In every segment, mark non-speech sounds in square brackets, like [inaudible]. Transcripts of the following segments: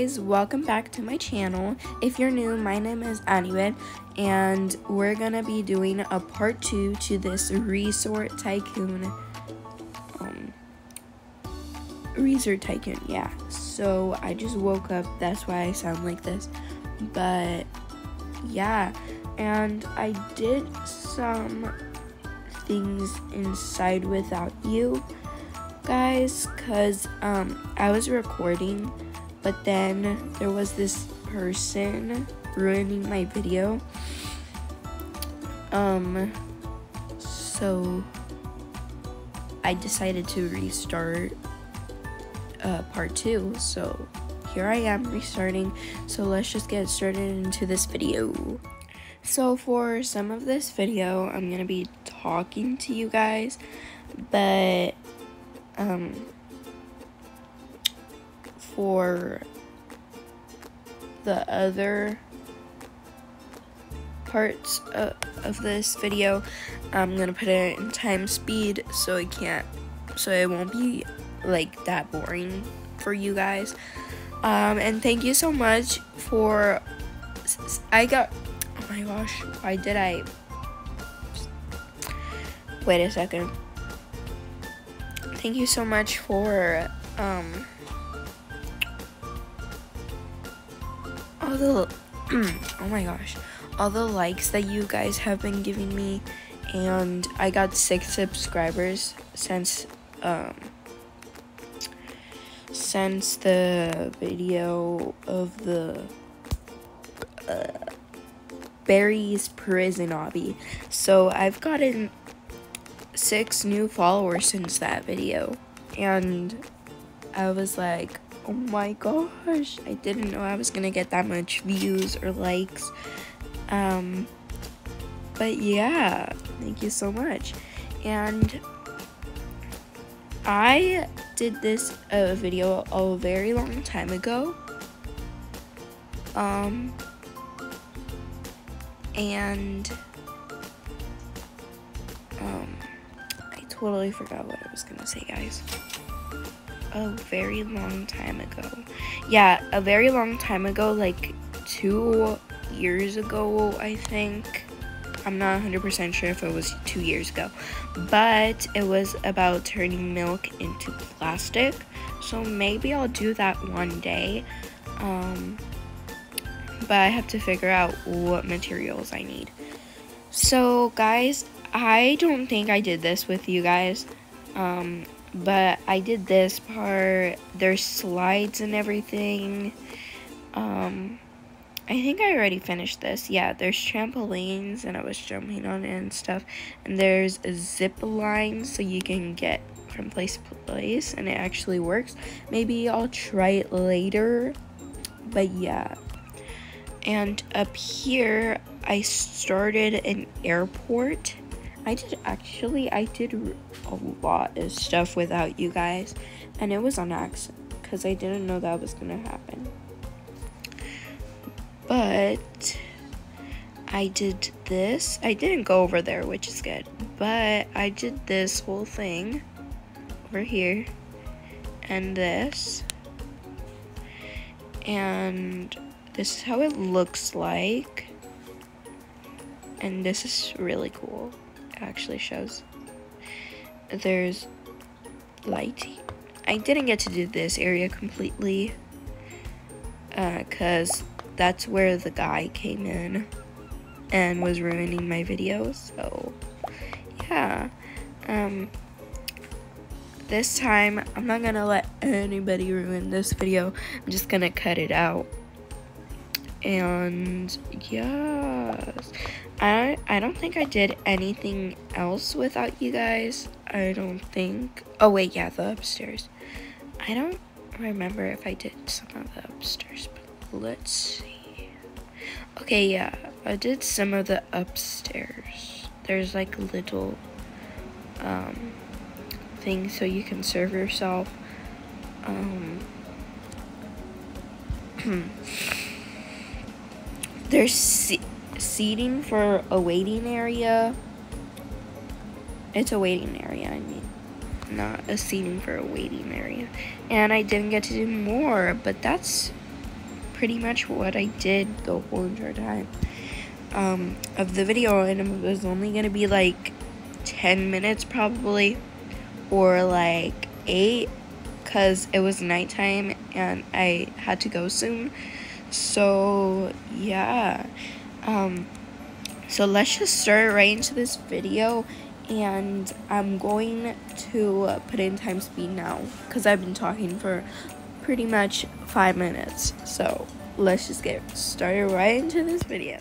guys, welcome back to my channel. If you're new, my name is Anibel, and we're gonna be doing a part two to this Resort Tycoon, um, Resort Tycoon, yeah. So I just woke up, that's why I sound like this, but yeah, and I did some things inside without you guys because um, I was recording, but then there was this person ruining my video. Um, so I decided to restart uh, part two. So here I am restarting. So let's just get started into this video. So for some of this video, I'm gonna be talking to you guys, but um, for the other parts of, of this video, I'm gonna put it in time speed so it can't, so it won't be like that boring for you guys. Um, and thank you so much for, I got, oh my gosh, why did I, wait a second thank you so much for um all the [clears throat] oh my gosh all the likes that you guys have been giving me and I got six subscribers since um since the video of the uh, Barry's prison obby. So I've gotten six new followers since that video. And I was like, oh my gosh, I didn't know I was gonna get that much views or likes. Um, but yeah, thank you so much. And I did this uh, video a very long time ago. Um, and um, I totally forgot what I was gonna say, guys. A very long time ago. Yeah, a very long time ago, like two years ago, I think. I'm not 100% sure if it was two years ago, but it was about turning milk into plastic. So maybe I'll do that one day. Um, but I have to figure out what materials I need. So, guys, I don't think I did this with you guys, um, but I did this part. There's slides and everything. Um, I think I already finished this. Yeah, there's trampolines and I was jumping on it and stuff. And there's a zip line so you can get from place to place and it actually works. Maybe I'll try it later. But yeah. And up here, I started an airport I did actually, I did a lot of stuff without you guys, and it was on accident because I didn't know that was gonna happen. But I did this. I didn't go over there, which is good, but I did this whole thing over here and this, and this is how it looks like. And this is really cool actually shows. There's light. I didn't get to do this area completely because uh, that's where the guy came in and was ruining my video. So, yeah. Um, this time, I'm not gonna let anybody ruin this video. I'm just gonna cut it out. And, yes. I I don't think I did anything else without you guys. I don't think. Oh wait, yeah, the upstairs. I don't remember if I did some of the upstairs, but let's see. Okay, yeah, I did some of the upstairs. There's like little um things so you can serve yourself. Um [clears throat] there's seating for a waiting area. It's a waiting area, I mean, not a seating for a waiting area. And I didn't get to do more, but that's pretty much what I did the whole entire time um, of the video, and it was only gonna be like 10 minutes probably, or like 8, because it was nighttime and I had to go soon. So, yeah. Um, so let's just start right into this video and I'm going to put in time speed now because I've been talking for pretty much five minutes. So let's just get started right into this video.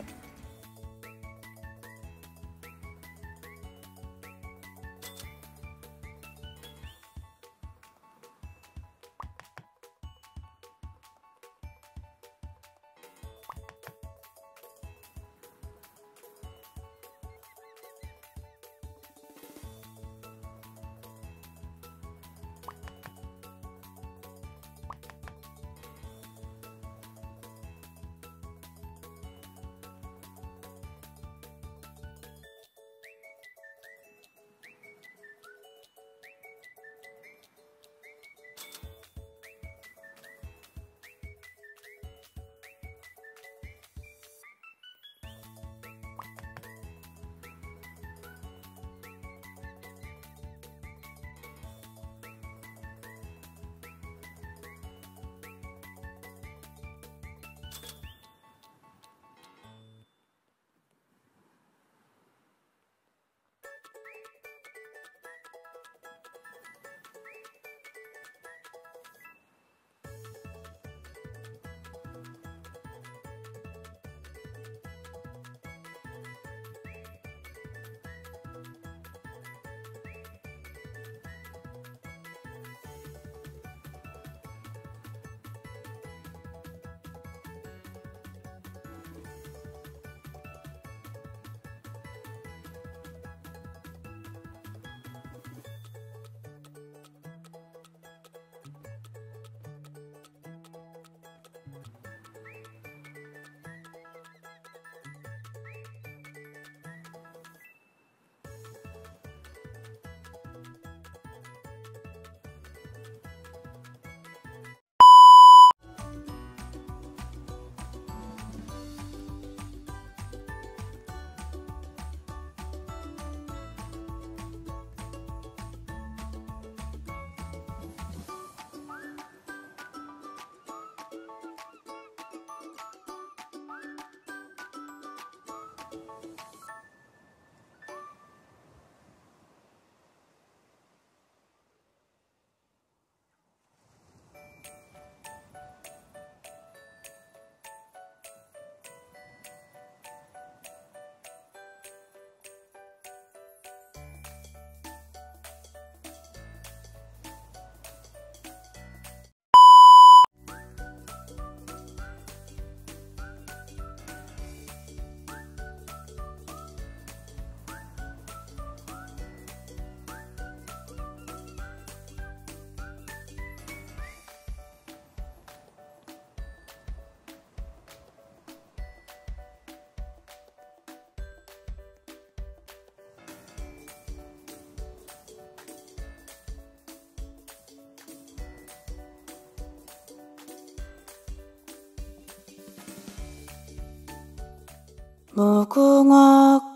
もうこ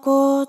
校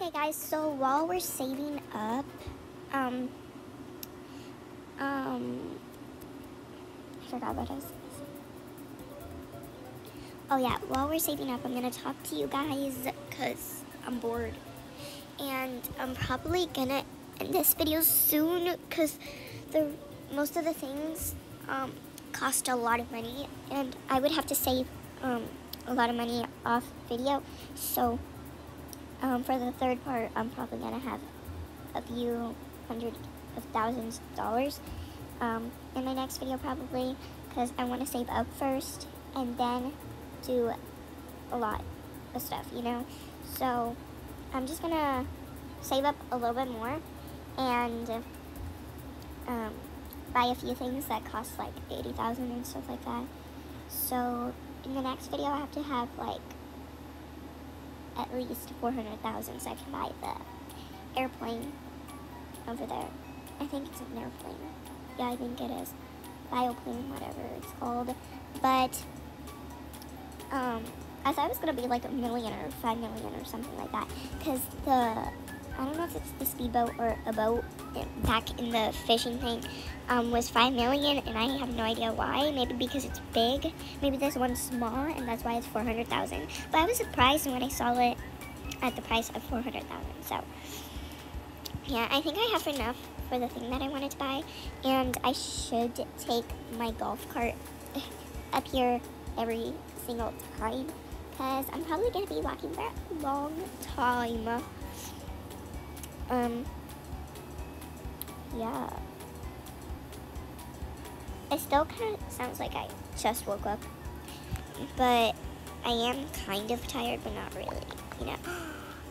Okay, guys. So while we're saving up, um, um, I forgot what I was. Oh yeah, while we're saving up, I'm gonna talk to you guys because I'm bored, and I'm probably gonna end this video soon because the most of the things um, cost a lot of money, and I would have to save um, a lot of money off video. So um, for the third part, I'm probably gonna have a few hundred of thousands of dollars um, in my next video probably because I want to save up first and then do a lot of stuff, you know? So I'm just gonna save up a little bit more and um, buy a few things that cost like 80000 and stuff like that. So in the next video I have to have like at least 400000 so I can buy the airplane over there. I think it's an airplane. Yeah, I think it is. Bioplane, whatever it's called. But um, I thought it was gonna be like a million or five million or something like that. Cause the I don't know if it's the speedboat or a boat back in the fishing thing um, was five million, and I have no idea why. Maybe because it's big. Maybe this one's small, and that's why it's four hundred thousand. But I was surprised when I saw it at the price of four hundred thousand. So yeah, I think I have enough for the thing that I wanted to buy, and I should take my golf cart [laughs] up here every single time because I'm probably going to be walking for a long time. Um, yeah. It still kind of sounds like I just woke up, but I am kind of tired, but not really, you know. [gasps]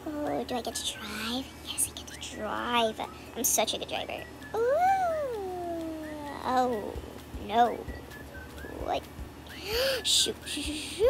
Oh, do I get to drive? Yes, I get to drive. I'm such a good driver. Ooh. Oh, no. Like, [gasps] shoot, shoot,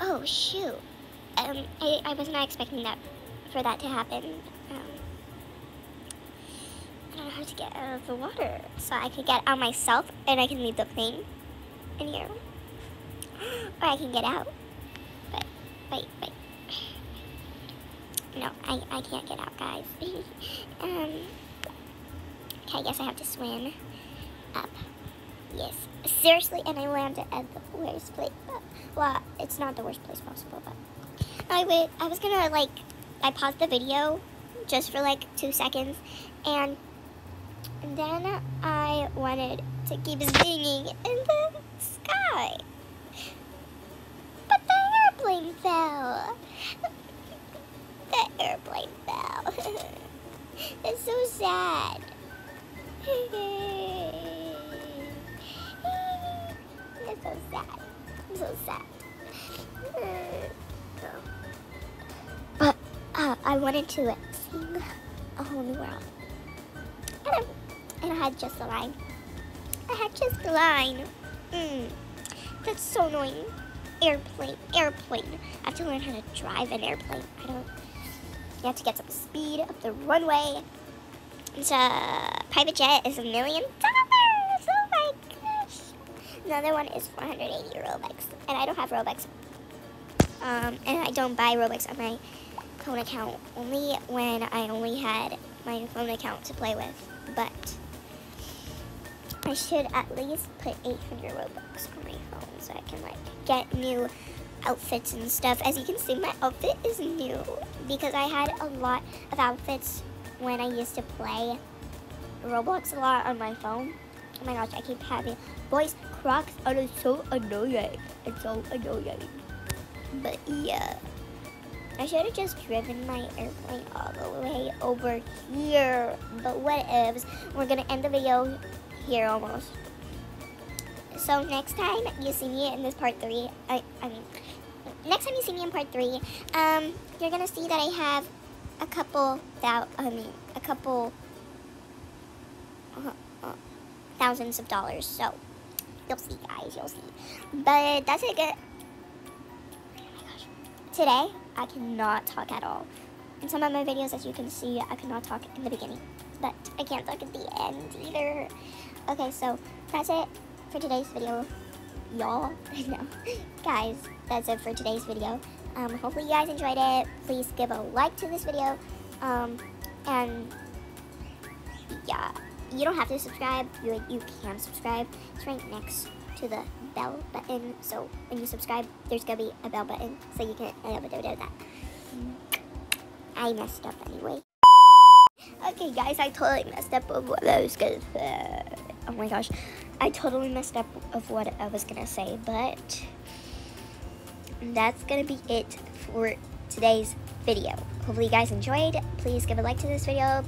Oh shoot. Um, I, I was not expecting that for that to happen. Um, I don't know how to get out of the water, so I could get out myself and I can leave the plane in here, I can get out. But wait, wait. No, I, I can't get out, guys. [laughs] um, okay, I guess I have to swim up. Yes, seriously, and I landed at the worst place. Well, it's not the worst place possible, but I would. I was gonna like, I paused the video just for like two seconds, and then I wanted to keep singing in the fell. the airplane fell. [laughs] [laughs] it's so sad. It's so sad. I'm so sad. But uh, I wanted to sing a whole new world. And I, and I had just the line. I had just the line. Mm, that's so annoying. Airplane, airplane. I have to learn how to drive an airplane. I don't. You have to get some speed up the runway. It's a private jet is a million dollars. Oh my gosh. Another one is 480 Robux, and I don't have Robux. Um, and I don't buy Robux on my phone account. Only when I only had my phone account to play with. But I should at least put 800 Robux on my phone so I can like get new outfits and stuff. As you can see, my outfit is new because I had a lot of outfits when I used to play Roblox a lot on my phone. Oh my gosh, I keep having voice cracks and it's so annoying. It's so annoying. But yeah. I should have just driven my airplane all the way over here. But what ifs? We're gonna end the video here almost. So next time you see me in this part three, I, I mean, next time you see me in part three, um, you're gonna see that I have a couple thou, I mean, a couple uh, uh, thousands of dollars. So you'll see, guys. You'll see. But that's it. Good. Today I cannot talk at all. In some of my videos, as you can see, I cannot talk in the beginning, but I can't talk at the end either. Okay, so that's it for today's video, y'all. [laughs] no, guys, that's it for today's video. Um, hopefully you guys enjoyed it. Please give a like to this video. Um, and yeah, you don't have to subscribe. You, you can subscribe. It's right next to the bell button. So when you subscribe, there's gonna be a bell button. So you can that. I messed up anyway. Okay, guys, I totally messed up of what I was gonna. Uh, oh my gosh, I totally messed up of what I was gonna say, but that's gonna be it for today's video. Hopefully, you guys enjoyed. Please give a like to this video,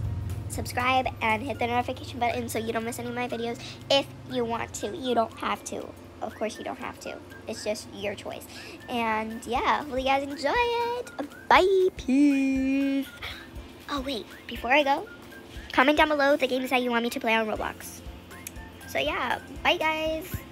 subscribe, and hit the notification button so you don't miss any of my videos. If you want to, you don't have to. Of course, you don't have to. It's just your choice. And yeah, hopefully, you guys enjoy it. Bye, peace. Oh, wait, before I go, comment down below the games that you want me to play on Roblox. So, yeah, bye, guys.